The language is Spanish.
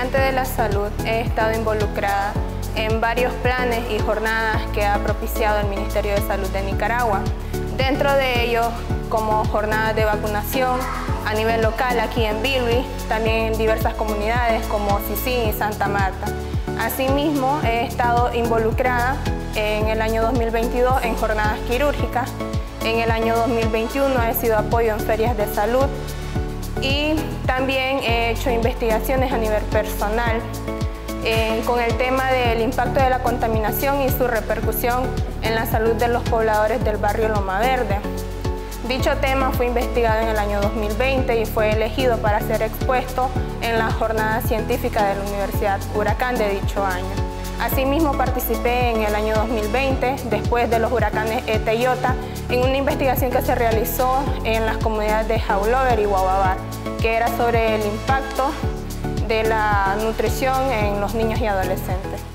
docente de la salud he estado involucrada en varios planes y jornadas que ha propiciado el Ministerio de Salud de Nicaragua. Dentro de ellos, como jornadas de vacunación a nivel local aquí en Bilwi, también en diversas comunidades como Sisín y Santa Marta. Asimismo, he estado involucrada en el año 2022 en jornadas quirúrgicas. En el año 2021 he sido apoyo en ferias de salud y también hecho investigaciones a nivel personal eh, con el tema del impacto de la contaminación y su repercusión en la salud de los pobladores del barrio Loma Verde. Dicho tema fue investigado en el año 2020 y fue elegido para ser expuesto en la jornada científica de la Universidad Huracán de dicho año. Asimismo participé en el año 2020, después de los huracanes Eta y Iota, en una investigación que se realizó en las comunidades de Jaulover y Guababar, que era sobre el impacto de la nutrición en los niños y adolescentes.